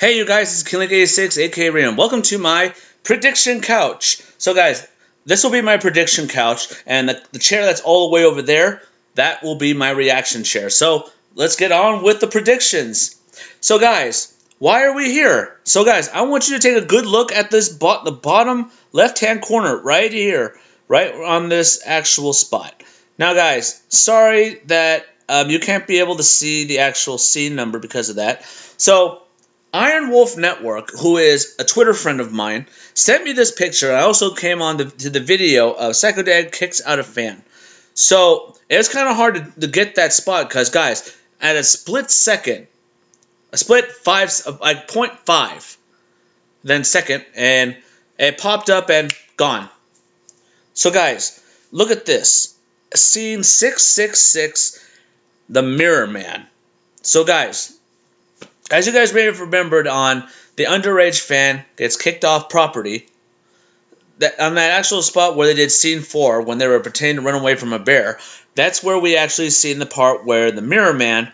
Hey, you guys, it's KingLink86, aka Random. Welcome to my prediction couch. So, guys, this will be my prediction couch, and the, the chair that's all the way over there, that will be my reaction chair. So, let's get on with the predictions. So, guys, why are we here? So, guys, I want you to take a good look at this bo the bottom left-hand corner right here, right on this actual spot. Now, guys, sorry that um, you can't be able to see the actual scene number because of that. So, Iron Wolf Network, who is a Twitter friend of mine, sent me this picture. I also came on the, to the video of Psycho Dad kicks out a fan. So it's kind of hard to, to, get that spot because, guys, at a split second, a split five, like 0.5, then second, and it popped up and gone. So, guys, look at this. Scene 666, The Mirror Man. So, guys, as you guys may have remembered on the underage fan gets kicked off property, that on that actual spot where they did scene four when they were pretending to run away from a bear, that's where we actually seen the part where the Mirror Man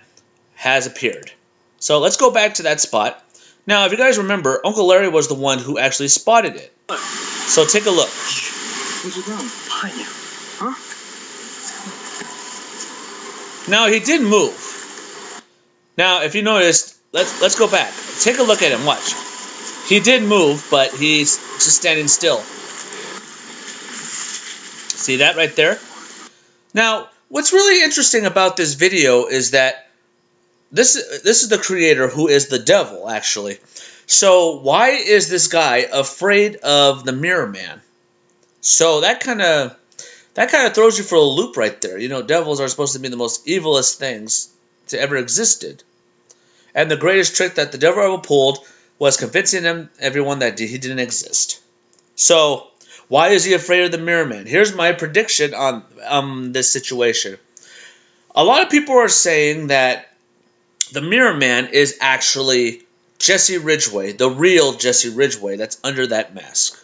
has appeared. So let's go back to that spot. Now, if you guys remember, Uncle Larry was the one who actually spotted it. So take a look. Where's it going? Behind you. Huh? Now he did move. Now, if you noticed, let's let's go back. Take a look at him. Watch. He did move, but he's just standing still. See that right there? Now, what's really interesting about this video is that this this is the creator who is the devil actually. So why is this guy afraid of the Mirror Man? So that kind of that kind of throws you for a loop right there. You know, devils are supposed to be the most evilest things to ever existed. And the greatest trick that the devil ever pulled was convincing everyone that he didn't exist. So, why is he afraid of the Mirror Man? Here's my prediction on um, this situation. A lot of people are saying that the Mirror Man is actually Jesse Ridgway, the real Jesse Ridgway that's under that mask.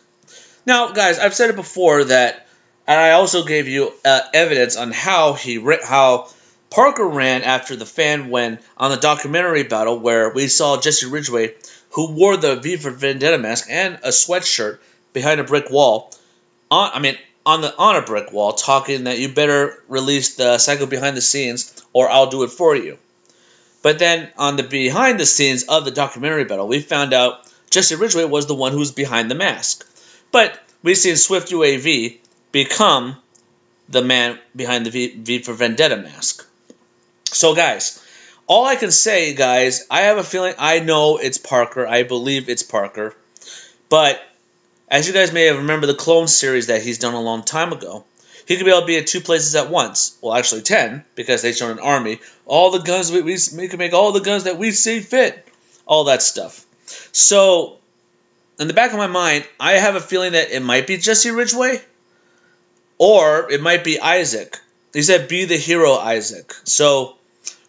Now, guys, I've said it before that, and I also gave you uh, evidence on how he how Parker ran after the fan when on the documentary battle where we saw Jesse Ridgway, who wore the V for Vendetta mask and a sweatshirt behind a brick wall. On, I mean, on the on a brick wall, talking that you better release the Psycho behind the scenes or I'll do it for you. But then on the behind the scenes of the documentary battle, we found out Jesse Ridgway was the one who was behind the mask. But we've seen Swift UAV become the man behind the v, v for Vendetta mask. So, guys, all I can say, guys, I have a feeling I know it's Parker. I believe it's Parker. But as you guys may have remembered the clone series that he's done a long time ago, he could be able to be at two places at once. Well, actually, ten, because they showed an army. All the guns we, we, we can make all the guns that we see fit. All that stuff. So, in the back of my mind, I have a feeling that it might be Jesse Ridgway, or it might be Isaac. He said, "Be the hero, Isaac." So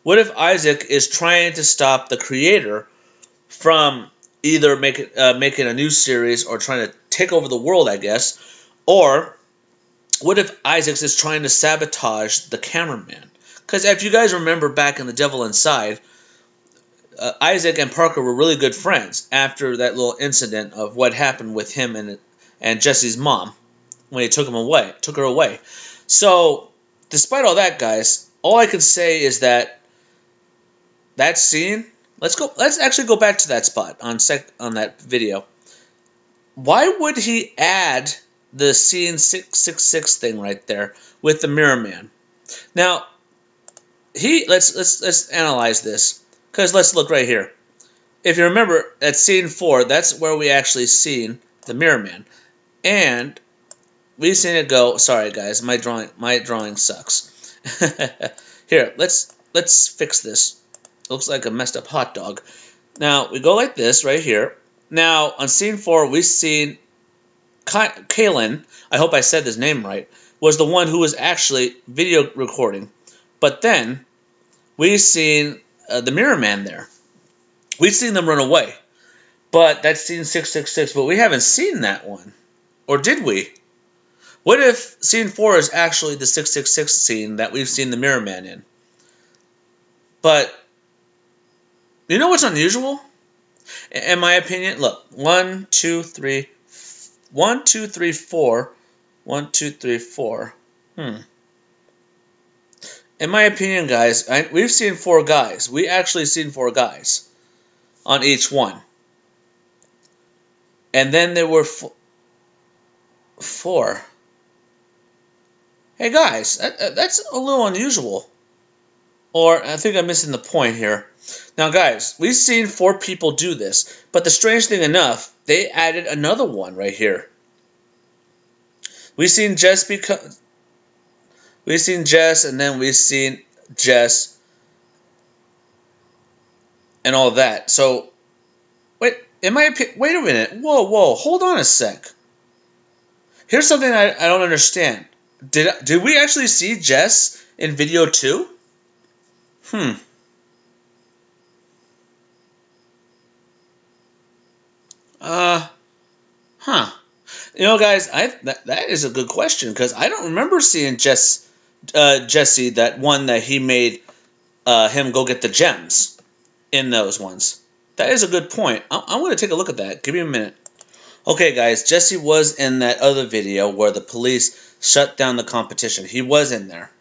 what if Isaac is trying to stop the creator from either making uh, making a new series or trying to take over the world, I guess, or what if Isaac is trying to sabotage the cameraman? Because if you guys remember back in The Devil Inside, uh, Isaac and Parker were really good friends after that little incident of what happened with him and and Jesse's mom when he took him away, took her away. So, despite all that, guys, all I can say is that that scene. Let's go. Let's actually go back to that spot on sec on that video. Why would he add the scene six six six thing right there with the Mirror Man? Now, he let's let's let's analyze this because let's look right here. If you remember at scene four, that's where we actually seen the Mirror Man, and we've seen it go. Sorry guys, my drawing my drawing sucks. here, let's let's fix this looks like a messed up hot dog. Now, we go like this right here. Now, on scene four, we've seen Kalen, I hope I said his name right, was the one who was actually video recording. But then, we've seen uh, the Mirror Man there. We've seen them run away. But that's scene 666, but we haven't seen that one. Or did we? What if scene 4 is actually the 666 scene that we've seen the Mirror Man in? But you know what's unusual? in my opinion, look, one, two, three, one, two, three, four, one, two, three, four. Hmm. In my opinion, guys, I, we've seen four guys. We actually seen four guys on each one. And then there were four. Hey guys, that, that's a little unusual. Or I think I'm missing the point here. Now, guys, we've seen four people do this, but the strange thing enough, they added another one right here. We've seen Jess become. We've seen Jess, and then we've seen Jess, and all that. So, wait, in my opinion, wait a minute. Whoa, whoa, hold on a sec. Here's something I, I don't understand. Did did we actually see Jess in video two? Hmm. Uh, huh. You know, guys, I that, that is a good question because I don't remember seeing Jess, uh, Jesse, that one that he made uh, him go get the gems in those ones. That is a good point. I, I'm going to take a look at that. Give me a minute. Okay, guys, Jesse was in that other video where the police shut down the competition. He was in there.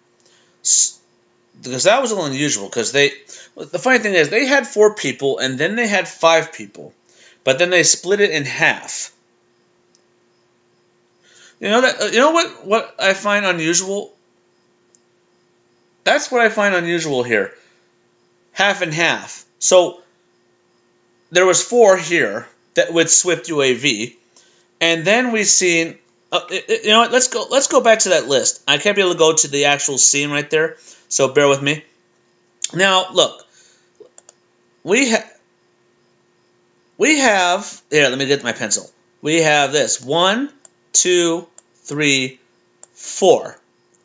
Because that was a little unusual, because they... The funny thing is, they had four people, and then they had five people. But then they split it in half. You know that you know what what I find unusual? That's what I find unusual here. Half and half. So there was four here that with Swift UAV, and then we've seen. Uh, you know what? Let's go. Let's go back to that list. I can't be able to go to the actual scene right there, so bear with me. Now, look, we have we have here. Let me get my pencil. We have this one, two, three, four,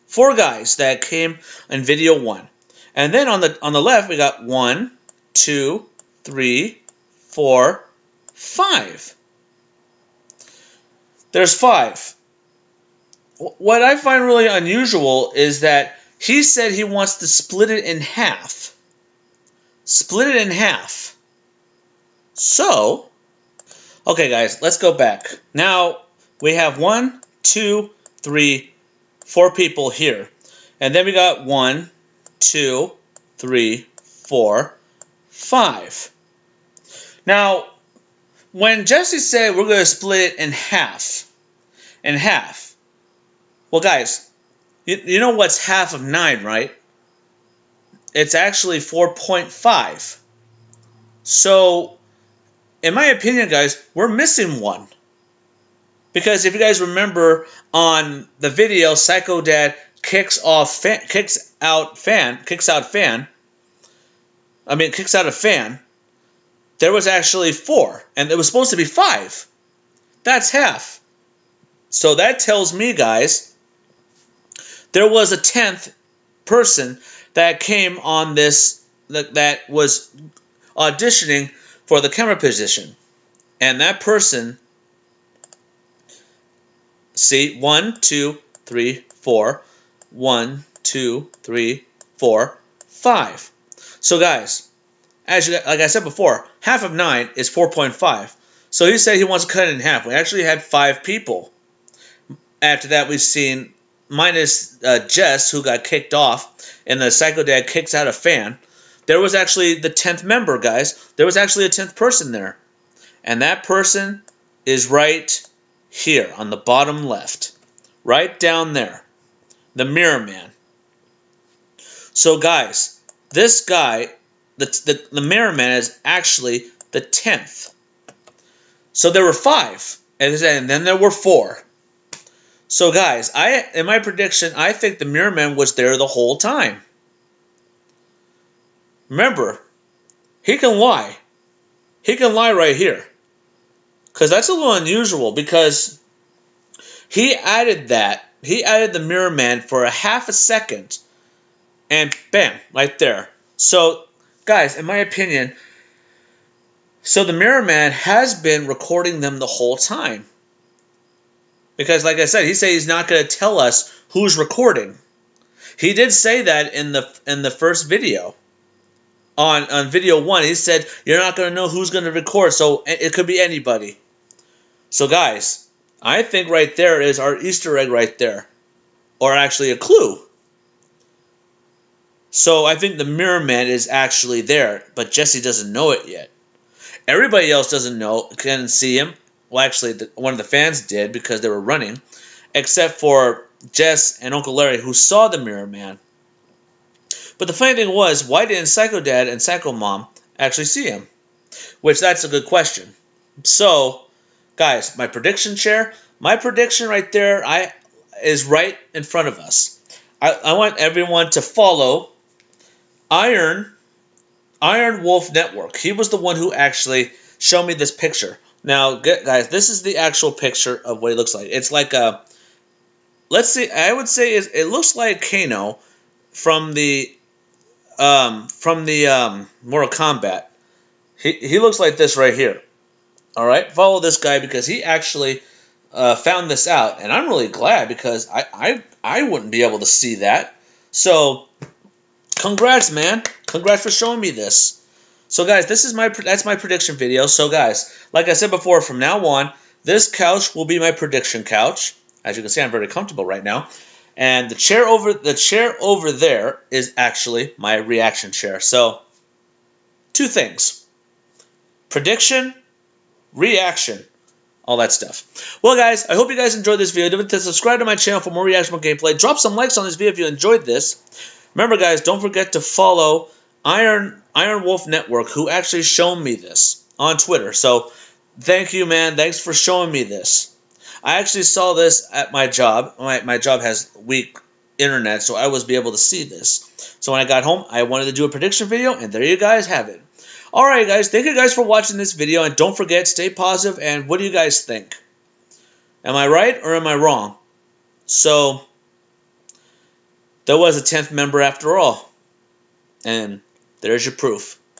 four guys that came in video one, and then on the on the left we got one, two, three, four, five. There's five. What I find really unusual is that he said he wants to split it in half. Split it in half. So, okay, guys, let's go back. Now, we have one, two, three, four people here. And then we got one, two, three, four, five. Now, when Jesse said we're going to split it in half, in half, well, guys, you, you know what's half of 9, right? It's actually 4.5. So, in my opinion, guys, we're missing one. Because if you guys remember on the video, Psycho Dad kicks off, fan, kicks out fan, kicks out fan. I mean, kicks out a fan there was actually four, and it was supposed to be five. That's half. So that tells me, guys, there was a tenth person that came on this that, that was auditioning for the camera position, and that person. See, one, two, three, four, one, two, three, four, five. So, guys, as you, like I said before, half of 9 is 4.5. So he said he wants to cut it in half. We actually had five people. After that, we've seen minus uh, Jess, who got kicked off, and the Psycho Dad kicks out a fan. There was actually the 10th member, guys. There was actually a 10th person there. And that person is right here on the bottom left. Right down there. The Mirror Man. So, guys, this guy the, the, the Mirror Man is actually the 10th. So there were five, and then there were four. So guys, I in my prediction, I think the Mirror Man was there the whole time. Remember, he can lie. He can lie right here. Because that's a little unusual because he added that. He added the Mirror Man for a half a second. And bam, right there. So guys, in my opinion, so the Mirror Man has been recording them the whole time. Because, like I said, he said he's not going to tell us who's recording. He did say that in the in the first video. on on video one, he said you're not gonna know who's gonna record, so it could be anybody. So guys, I think right there is our Easter egg right there, or actually a clue. So I think the Mirror Man is actually there, but Jesse doesn't know it yet. Everybody else doesn't know, can see him. Well, actually, the, one of the fans did because they were running, except for Jess and Uncle Larry, who saw the Mirror Man. But the funny thing was, why didn't Psycho Dad and Psycho Mom actually see him? Which that's a good question. So, guys, my prediction chair, my prediction right there, I is right in front of us. I, I want everyone to follow Iron Iron Wolf Network. He was the one who actually showed me this picture. Now, guys, this is the actual picture of what he looks like. It's like a, let's see, I would say it looks like Kano from the, um, from the um, Mortal Kombat. He he looks like this right here. All right, follow this guy because he actually uh, found this out, and I'm really glad because I I I wouldn't be able to see that. So, congrats, man! Congrats for showing me this. So guys, this is my that's my prediction video. So guys, like I said before, from now on, this couch will be my prediction couch. As you can see, I'm very comfortable right now. And the chair over the chair over there is actually my reaction chair. So, two things. Prediction, reaction, all that stuff. Well, guys, I hope you guys enjoyed this video. Don't forget to subscribe to my channel for more reaction gameplay. Drop some likes on this video if you enjoyed this. Remember, guys, don't forget to follow Iron Iron Wolf Network, who actually showed me this on Twitter. So thank you, man. Thanks for showing me this. I actually saw this at my job. My, my job has weak internet, so I was be able to see this. So when I got home, I wanted to do a prediction video, and there you guys have it. Alright, guys. Thank you guys for watching this video, and don't forget, stay positive, and what do you guys think? Am I right or am I wrong? So, there was a 10th member after all. And there's your proof.